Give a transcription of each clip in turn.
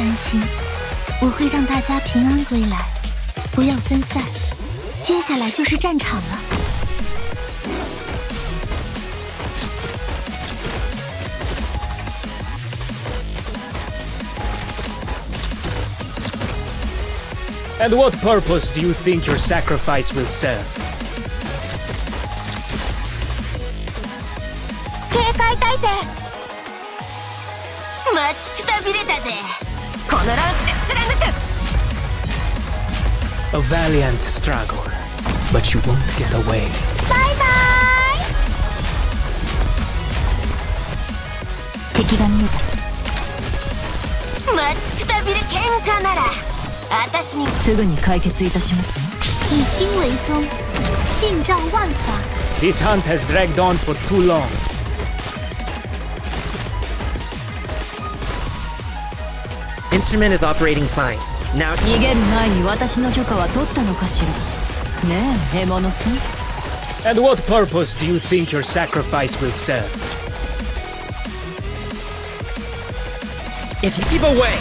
担心，我会让大家平安归来，不要分散。接下来就是战场了。And what purpose do you think your sacrifice will serve? 警戒態勢待ちくたびれたぜこ のランスで貫く A valiant struggle, but you won't get away. バイバ敵が見えイ待ちくたびれ喧嘩なら私にすぐに解決いたします。以心为宗，尽照万法。This hunt has dragged on for too long. Instrument is operating fine. Now 逃げる前に私の許可は取ったのかしらねえ獲物さん And what purpose do you think your sacrifice will serve? if you keep away,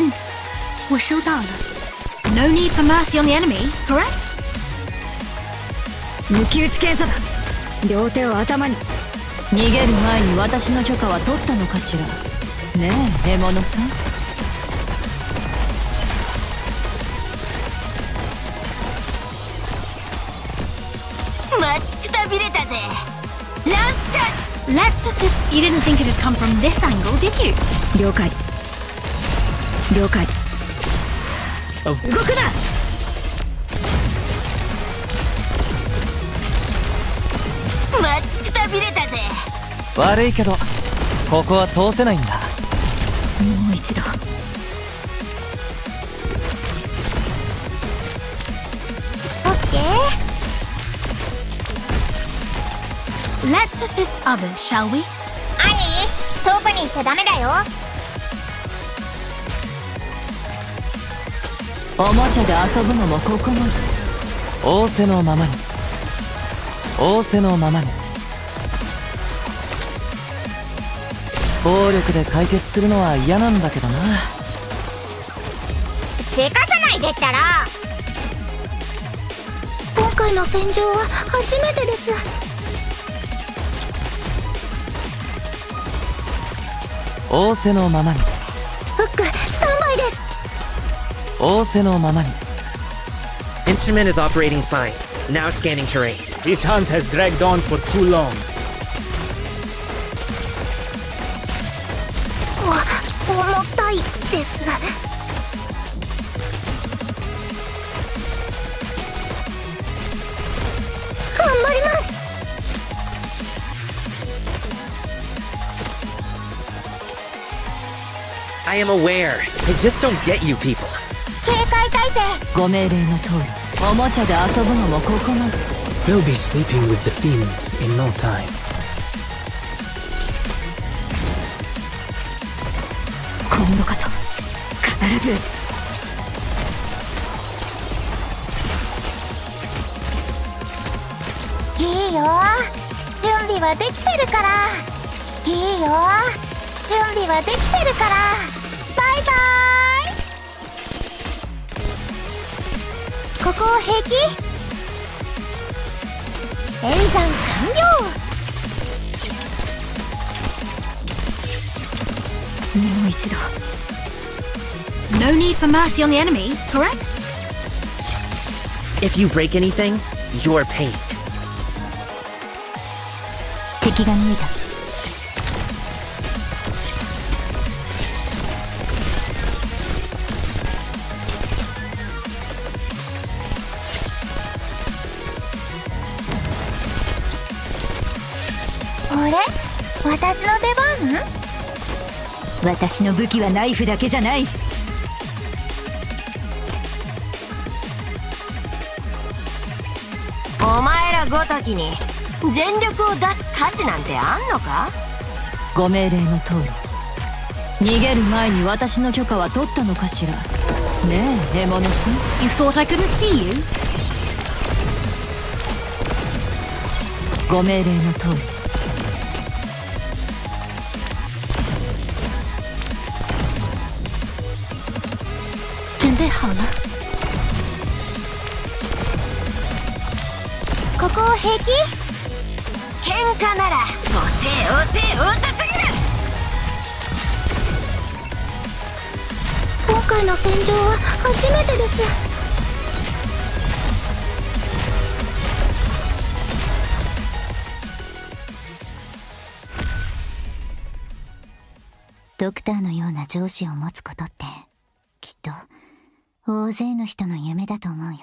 嗯，我收到了。No need for mercy on the enemy, correct? 抜き打ち検査だ両手を頭に逃げる前に私の許可は取ったのかしらねえ獲物さん Let's assist. You didn't think it'd come from this angle, did you? 了解了解。Of 動くな。待ちくたびれたぜ。悪いけどここは通せないんだ。もう一度。Let's assist others, shall we? アニー遠くに行っちゃダメだよおもちゃで遊ぶのもここまで仰せのままに仰せのままに暴力で解決するのは嫌なんだけどなせかさないでったら今回の戦場は初めてです。仰せのままにフック、スタンバイです。仰せのままに instrument is operating fine. Now scanning terrain. this hunt has dragged on for too long. 重たいです。頑張ります。 I am aware. I just don't get you people. 警戒態勢ご命令の通りおもちゃで遊ぶのもここまで。They'll be sleeping with the fiends in no time. 今度こそ必ず。いいよ。準備はできてるから。いいよ。準備はできてるから。バイバイここ平気演算完了もう一度 No need for mercy on the enemy, correct? If you break anything, you're paying. 敵が見えた。 私の出番？私の武器はナイフだけじゃない。お前らごときに全力を出す価値なんてあんのか？ご命令の通り。逃げる前に私の許可は取ったのかしら？ねえ獲物さん。You thought I couldn't see you? ご命令の通り准备好了，ここを平気？喧嘩ならおせえおせえおさすぎる！今回の戦場は初めてです。ドクターのような上司を持つことってきっと大勢の人の夢だと思うよ。